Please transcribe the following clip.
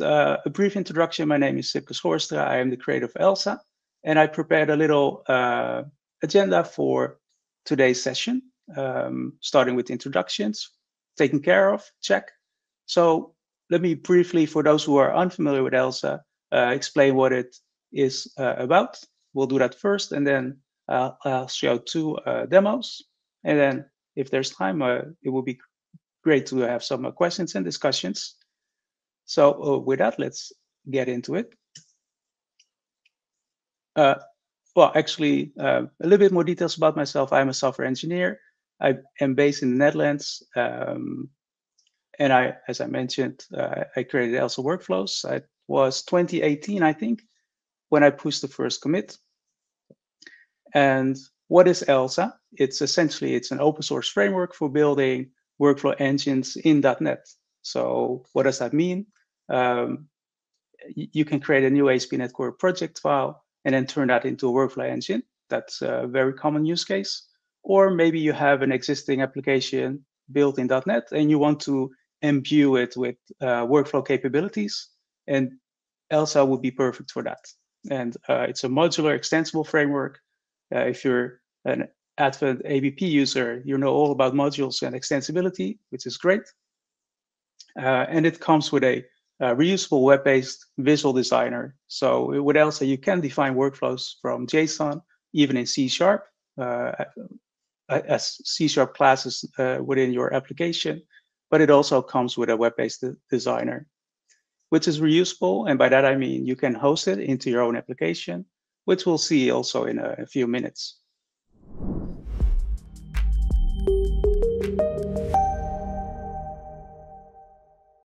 uh, a brief introduction. My name is Sipke Schoorstra. I am the creator of Elsa, and I prepared a little uh, agenda for today's session, um, starting with introductions, taken care of, check. So let me briefly, for those who are unfamiliar with Elsa, uh, explain what it is uh, about. We'll do that first, and then I'll show two uh, demos. And then if there's time, uh, it will be great to have some questions and discussions. So with that, let's get into it. Uh, well, actually, uh, a little bit more details about myself. I'm a software engineer. I am based in the Netherlands. Um, and I, as I mentioned, uh, I created Elsa workflows. It was 2018, I think, when I pushed the first commit. And what is Elsa? It's essentially it's an open source framework for building workflow engines in .NET. So what does that mean? Um, you can create a new ASP.NET Core project file and then turn that into a workflow engine. That's a very common use case. Or maybe you have an existing application built in .NET and you want to imbue it with uh, workflow capabilities, and Elsa would be perfect for that. And uh, it's a modular, extensible framework. Uh, if you're an Advent ABP user, you know all about modules and extensibility, which is great. Uh, and it comes with a uh, reusable web-based visual designer. So with Elsa, you can define workflows from JSON, even in C Sharp, uh, as C Sharp classes uh, within your application. But it also comes with a web-based designer, which is reusable. And by that, I mean you can host it into your own application, which we'll see also in a, a few minutes.